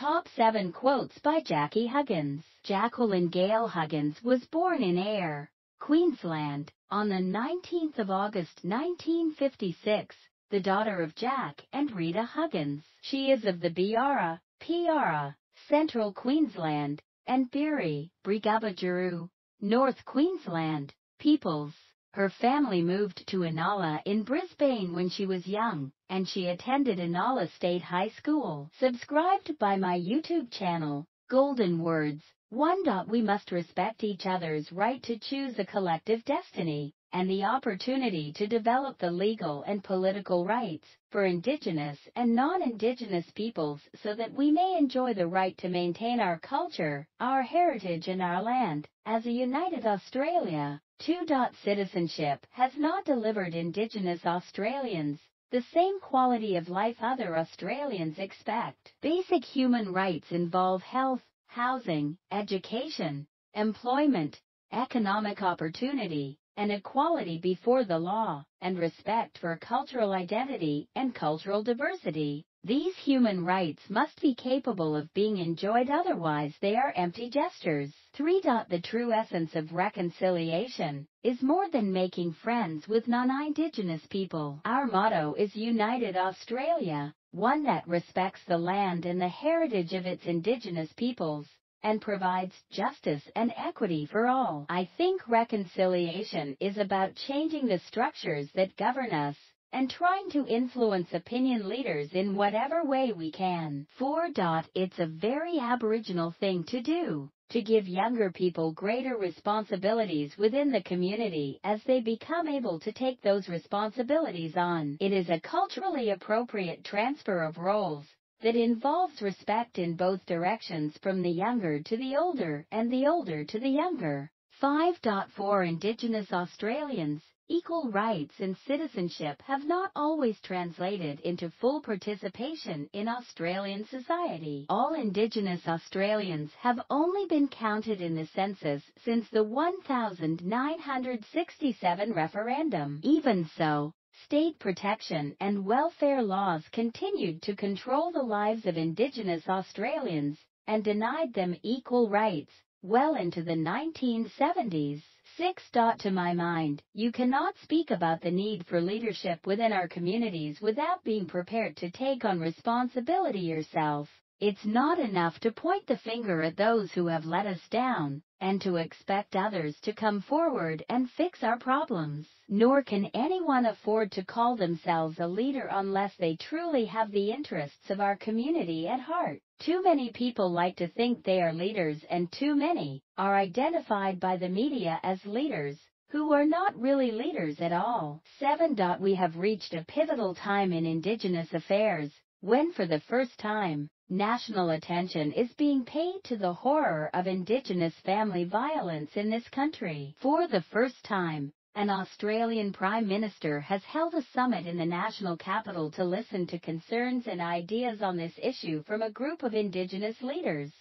Top 7 Quotes by Jackie Huggins. Jacqueline Gail Huggins was born in Ayr, Queensland, on the 19th of August 1956, the daughter of Jack and Rita Huggins. She is of the Bidjara, Pitjara, Central Queensland, and Biri, Brigabajuru, North Queensland, peoples. Her family moved to Inala in Brisbane when she was young, and she attended Inala State High School. Subscribed by my YouTube channel, Golden Words. 1. We must respect each other's right to choose a collective destiny and the opportunity to develop the legal and political rights for Indigenous and non-Indigenous peoples so that we may enjoy the right to maintain our culture, our heritage and our land as a united Australia. 2. Citizenship has not delivered Indigenous Australians the same quality of life other Australians expect. Basic human rights involve health, housing, education, employment, economic opportunity, and equality before the law, and respect for cultural identity and cultural diversity. These human rights must be capable of being enjoyed otherwise they are empty gestures. 3. The true essence of reconciliation is more than making friends with non-Indigenous people. Our motto is United Australia, one that respects the land and the heritage of its Indigenous peoples and provides justice and equity for all. I think reconciliation is about changing the structures that govern us and trying to influence opinion leaders in whatever way we can. 4. It's a very Aboriginal thing to do, to give younger people greater responsibilities within the community as they become able to take those responsibilities on. It is a culturally appropriate transfer of roles that involves respect in both directions from the younger to the older and the older to the younger. 5. For Indigenous Australians, equal rights and citizenship have not always translated into full participation in Australian society. All Indigenous Australians have only been counted in the census since the 1967 referendum. Even so, state protection and welfare laws continued to control the lives of Indigenous Australians and denied them equal rights well into the 1970s. 6. dot To my mind, you cannot speak about the need for leadership within our communities without being prepared to take on responsibility yourself. It's not enough to point the finger at those who have let us down and to expect others to come forward and fix our problems. Nor can anyone afford to call themselves a leader unless they truly have the interests of our community at heart. Too many people like to think they are leaders and too many are identified by the media as leaders who are not really leaders at all. 7. We have reached a pivotal time in Indigenous affairs when for the first time, national attention is being paid to the horror of Indigenous family violence in this country. For the first time, an Australian Prime Minister has held a summit in the national capital to listen to concerns and ideas on this issue from a group of Indigenous leaders.